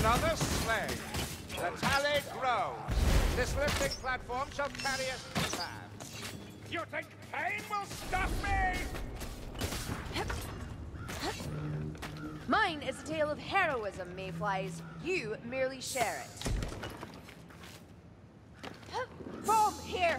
Another sleigh. The tally grows. This lifting platform shall carry us to land. You think pain will stop me? Mine is a tale of heroism, Mayflies. You merely share it. Boom! Here!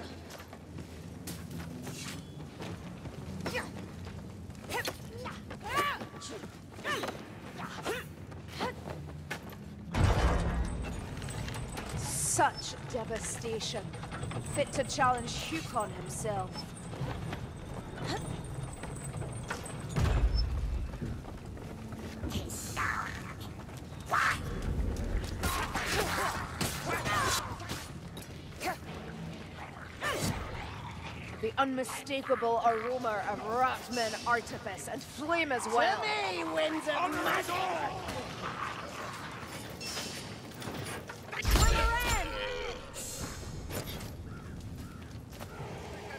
Such devastation. Fit to challenge Hukon himself. The unmistakable aroma of ratman artifice and flame as well. To me, winds of magic!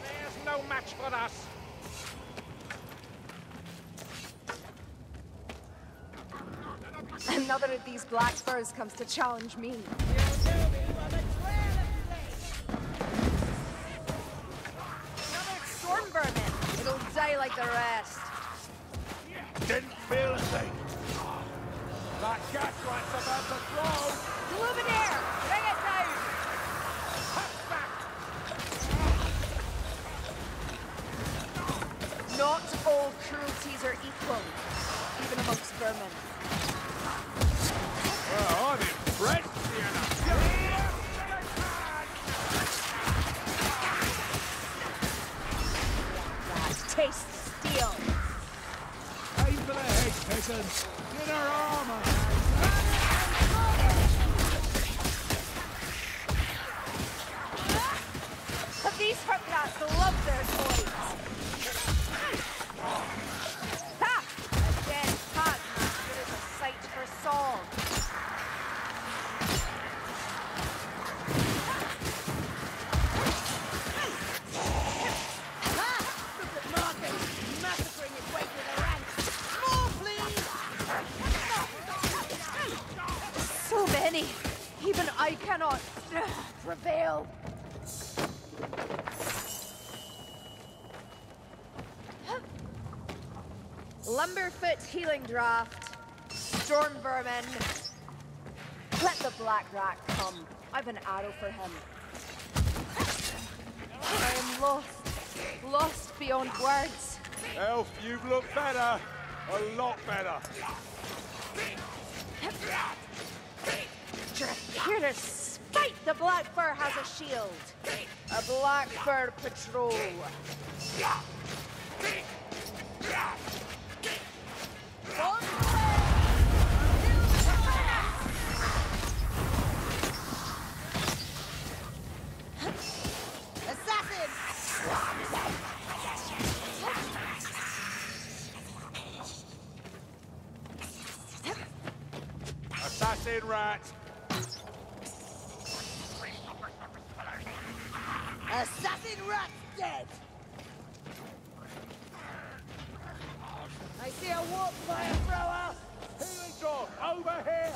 There's no match for us. Another of these black furs comes to challenge me. Another storm vermin. It'll die like the rest. Peasants! Dinner armor! But these hookrats love their toys. I cannot prevail. Lumberfoot healing draft. Storm vermin. Let the black rat come. I've an arrow for him. I am lost. Lost beyond words. Elf, you look better. A lot better. Here to spite the black fur has a shield. A black fur patrol. Assassin! Assassin rat. Assassin rat's dead! I see a warp fire thrower! Healing door, over here.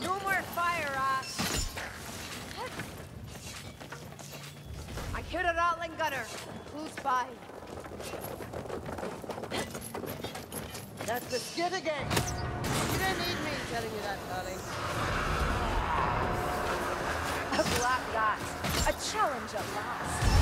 No more fire, rat. I hear a ratling gunner. Close by. That's the skid again! You don't need me telling you that, darling. Black. A challenge at last.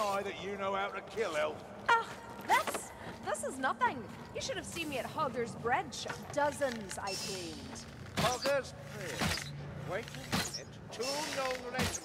Deny that you know how to kill elf. Ah, this, this is nothing. You should have seen me at Hogger's Bridge. Dozens I cleaned. Hogger's Bridge. Wait a minute. Two known regiments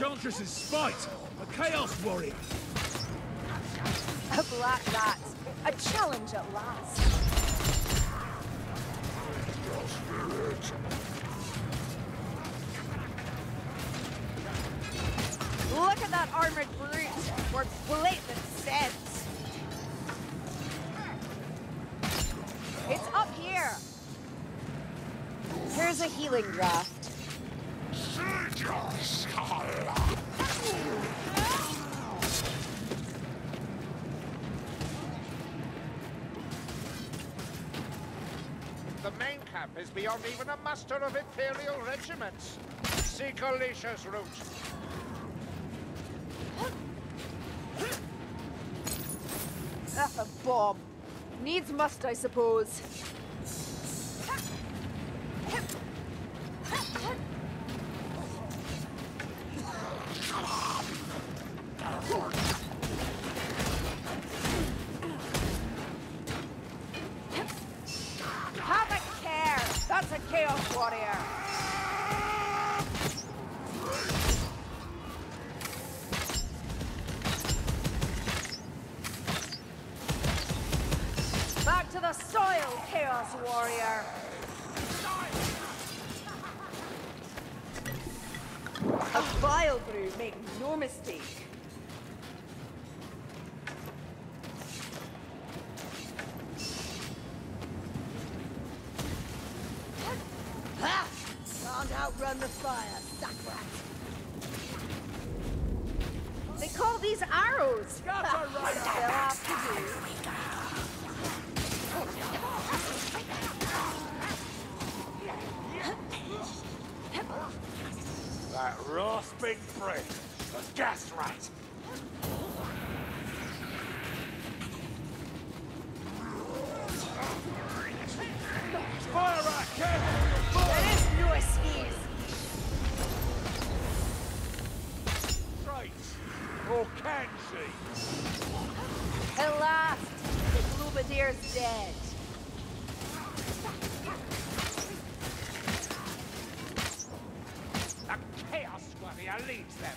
Enchantress's spite! A chaos warrior! A black rat. A challenge at last. Look at that armored brute. For blatant sense. It's up here. Here's a healing draft. Is beyond even a muster of Imperial regiments. Seek Alicia's route. That's a bomb. Needs must, I suppose. Vile brew, make no mistake. Ha! Can't outrun the fire, sackrat. They call these arrows. Got right They'll have to do. That rasping breath! A gas rat! Fire rat! Careful! There is no excuse. Traits! Or can she? At last, the Globadier's dead. Leads them.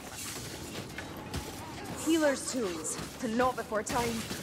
Healer's tools, to not before time.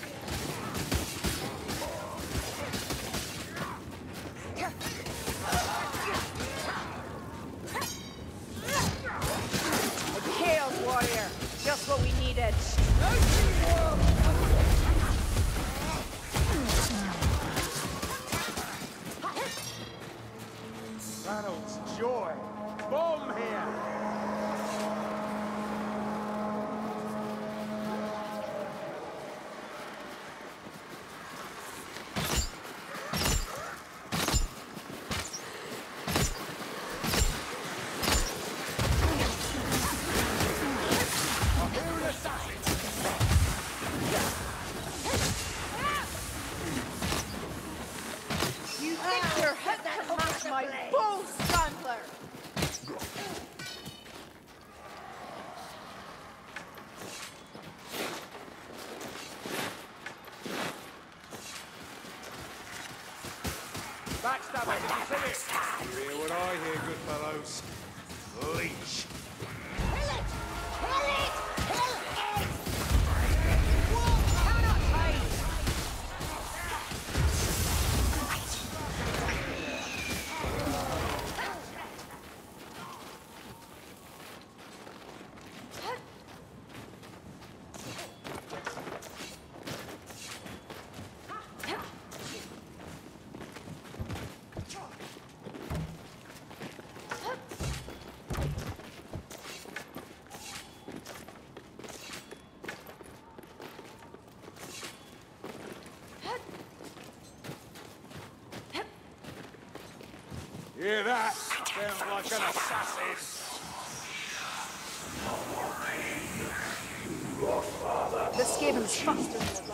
Hear that? Sounds like an assassin. The Skaven's faster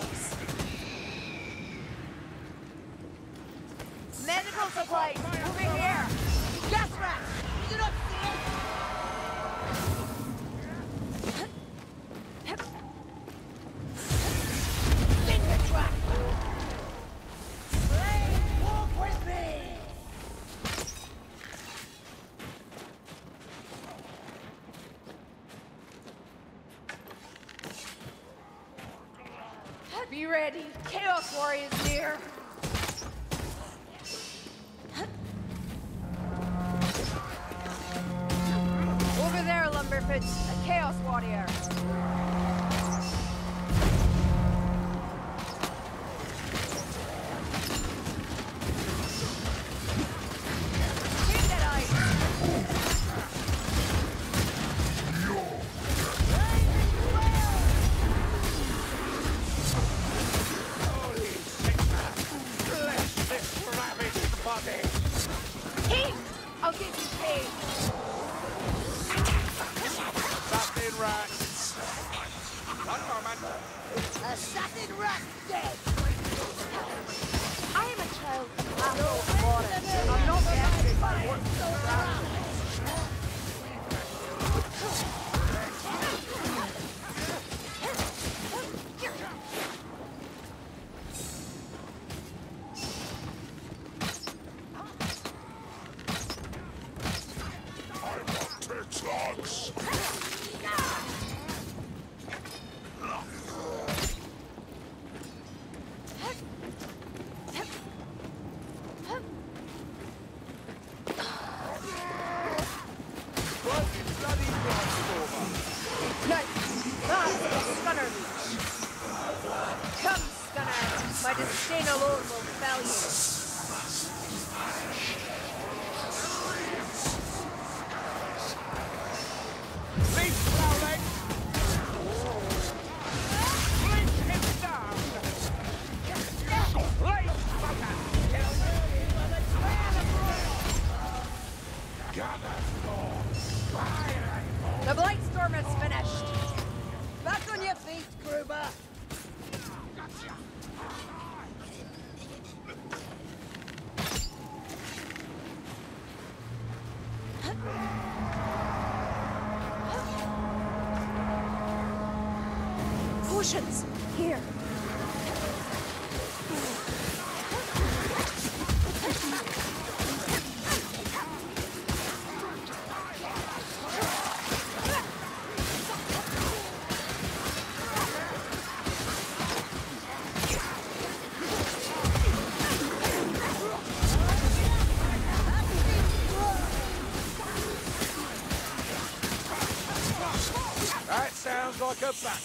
a bat.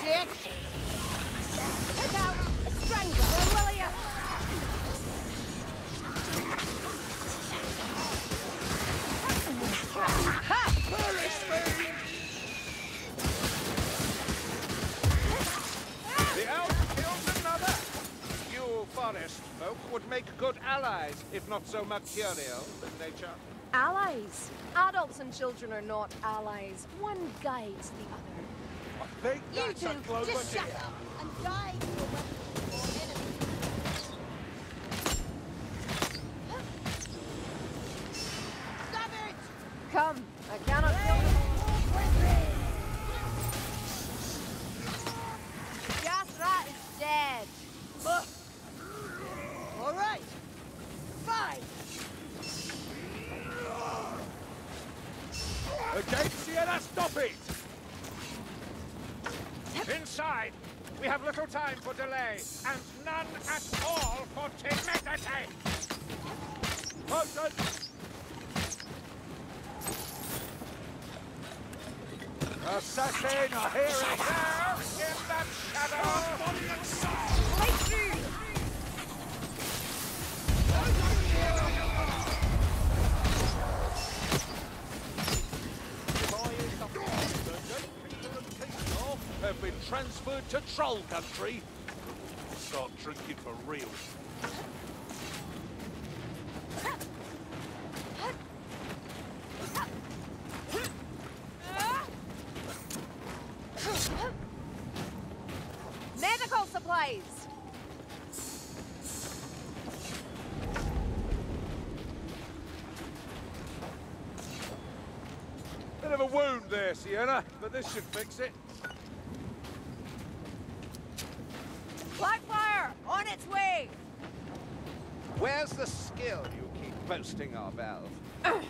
See it? Out! A strangler! Will you? The elf kills another. You forest folk would make good allies, if not so mercurial in nature. Allies! Adults and children are not allies. One guides the other. I think You two, just shut up and die transferred to Troll Country. Start drinking for real. Medical supplies! Bit of a wound there, Sienna, but this should fix it. Where's the skill you keep boasting of, Elf?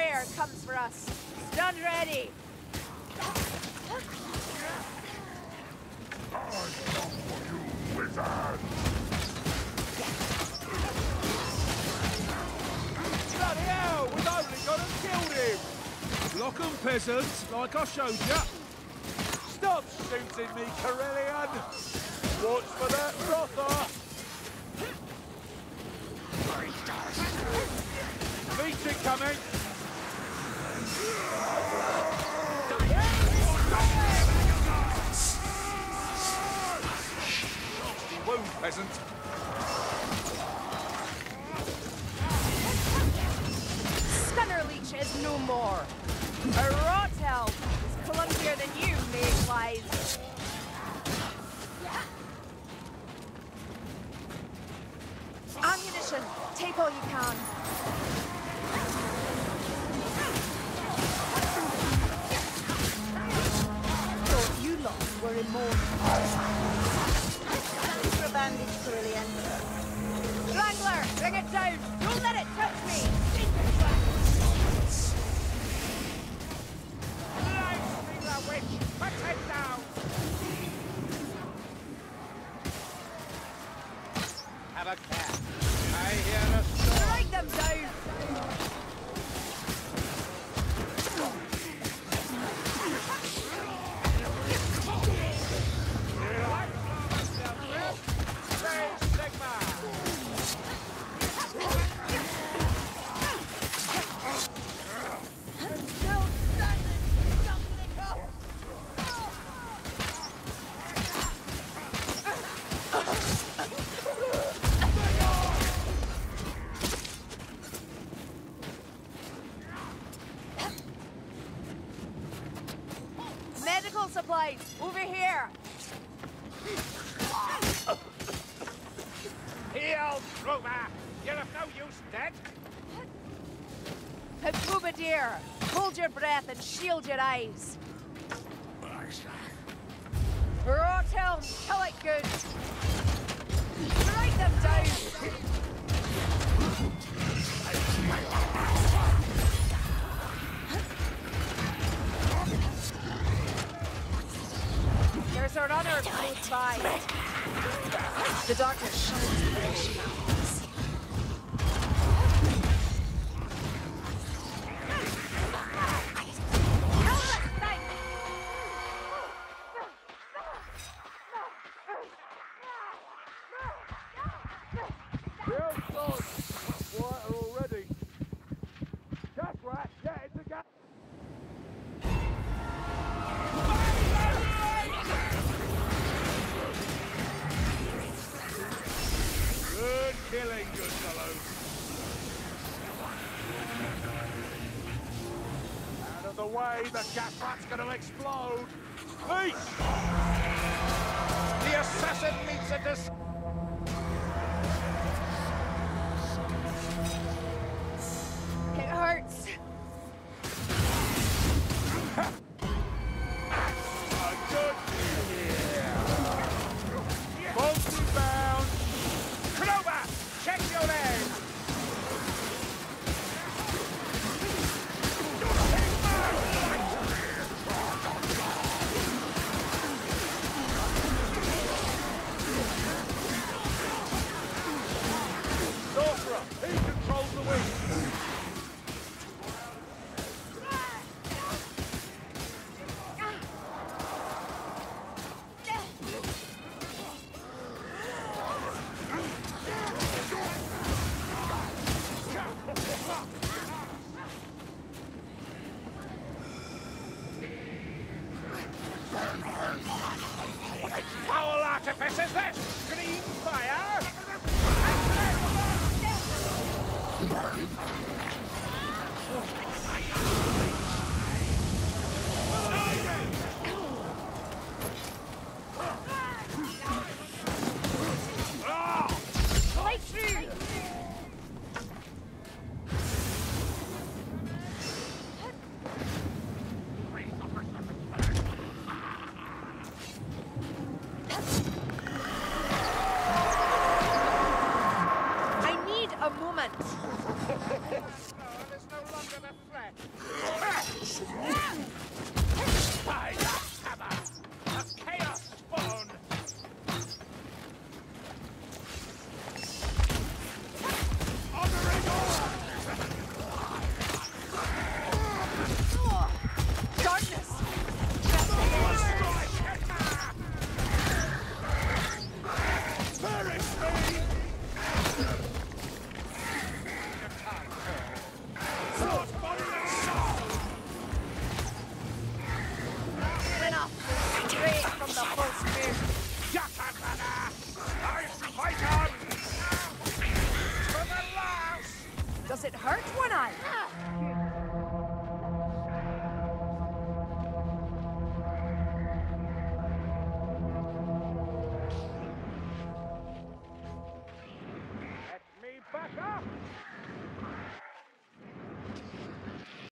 Warrior comes for us! Stun ready! Bloody hell! We've only got and killed him! Block 'em, peasants, like I showed ya. Stop shooting me, Kerillian! Watch for that Rotha! Beat incoming! Peasant! Stunner Leech is no more! A Rotel is clumsier than you, Mayflies! Ammunition! Take all you can! For a bandage, Kerillian. Bring it down! Hepubadיר! Hold your breath and shield your eyes! Rotel, kill it good! Strike them down! There's a runner close by. The darkness shines the gas rat's gonna explode. Peace! The assassin meets a discovery.